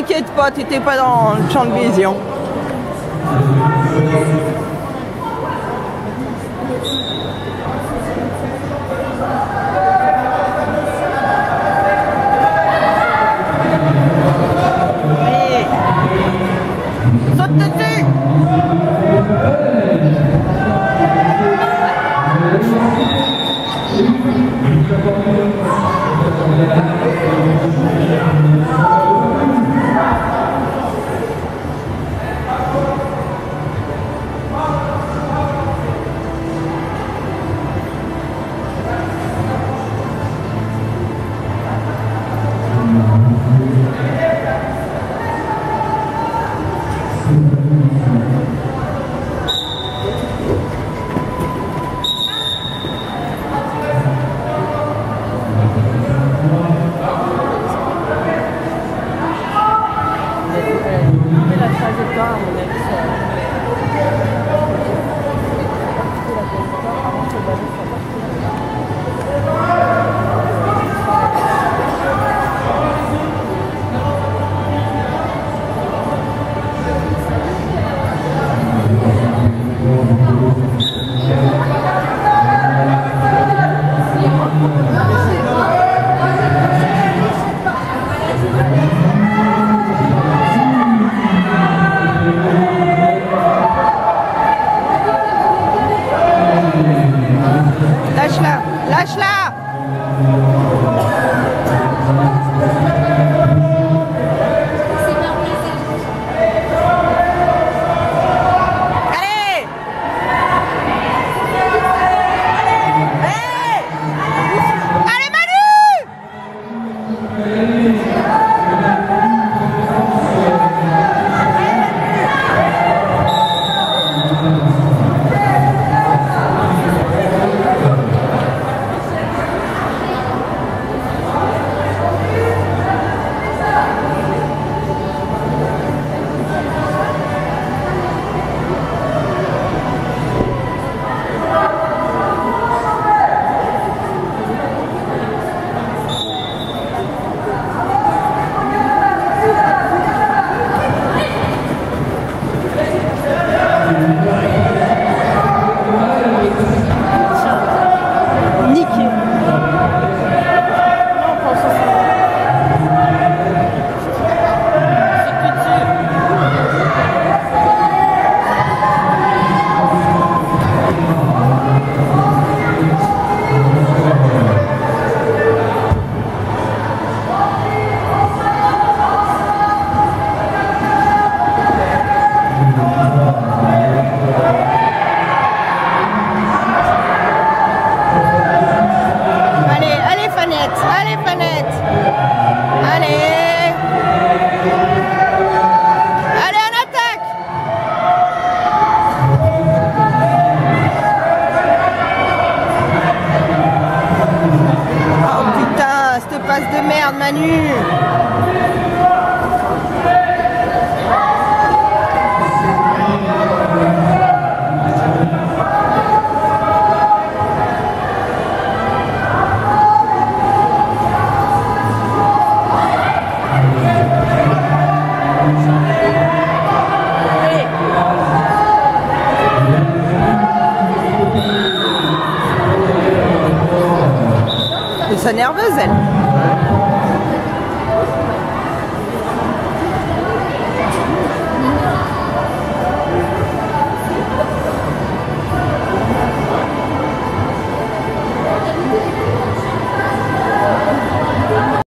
T'inquiète pas, t'étais pas dans le champ de vision. Allez Fanette Allez. Allez en attaque. Oh putain, cette passe de merde Manu Elle est nerveuse elle